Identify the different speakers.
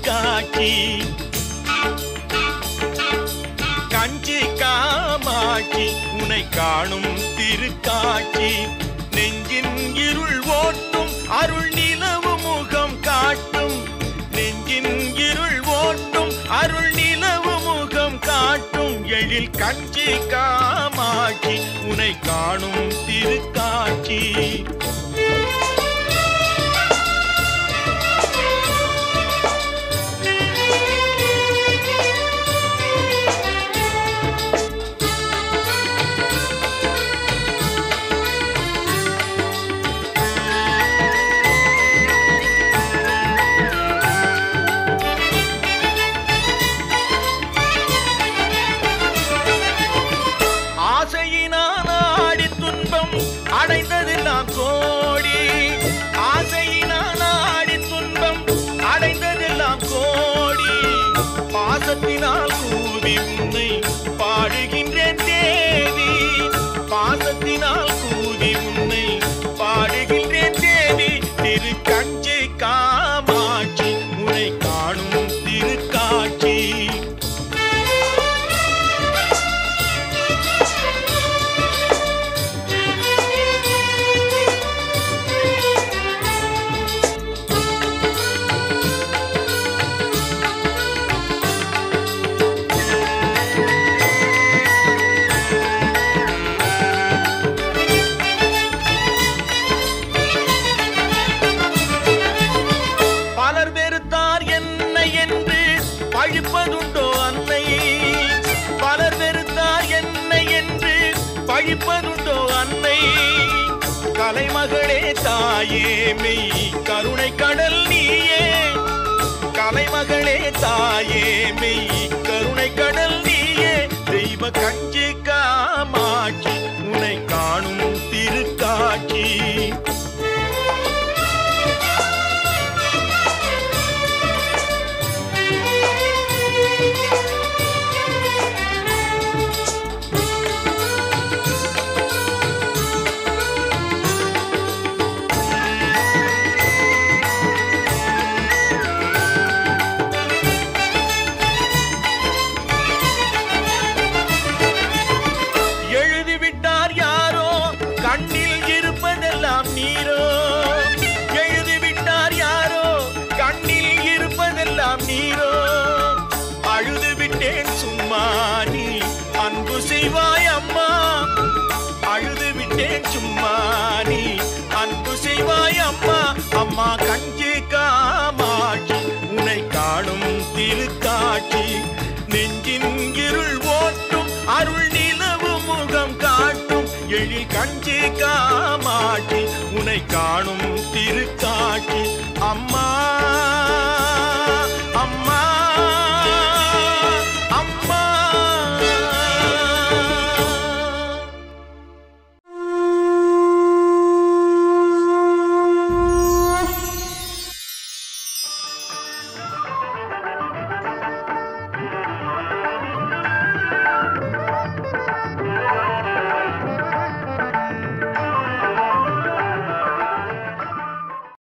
Speaker 1: காணும் திருக்காட்சி கஞ்சி காமாட்சி உனை காணும் திருக்காட்சி. நெஞ்சின் இருள் ஓட்டும் அருள் நிலவு முகம் காட்டும். நெஞ்சின் இருள் ஓட்டும் அருள் நிலவு முகம் காட்டும். எழில் கஞ்சி காமாட்சி உனை காணும் திருக்காட்சி. அடைந்ததெல்லாம் கோடி. ஆசையினால் ஆடி துன்பம் அடைந்ததெல்லாம் கோடி. பாசத்தினால் கூவி உன்னை பழிப்பதுண்டோ அன்னை? பலர் வெறுத்தார் என்னை என்று பழிப்பதுண்டோ அன்னை? கலைமகளே தாயே மெய் கருணை கடல் நீயே. கலைமகளே தாயே மெய் எழில் கஞ்சி காமாட்டி உன்னை காணும் திருக்காட்டி அம்மா.